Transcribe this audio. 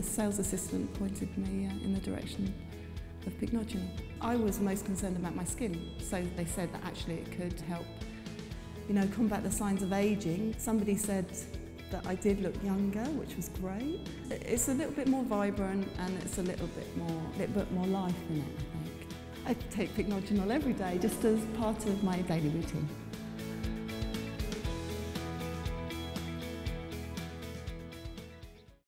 the sales assistant pointed me uh, in the direction of pycnogenol. I was most concerned about my skin, so they said that actually it could help, you know, combat the signs of aging. Somebody said that I did look younger, which was great. It's a little bit more vibrant and it's a little bit more, little bit more life in it, I think. I take pycnogenol every day just as part of my daily routine.